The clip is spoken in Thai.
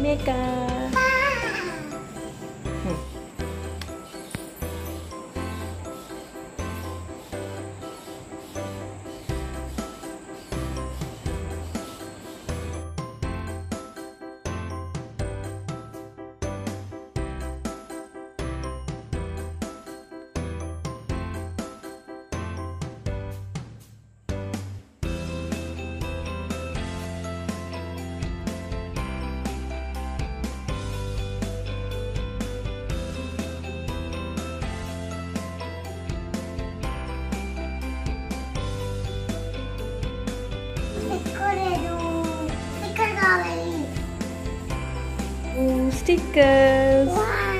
เมกา stickers. Wow.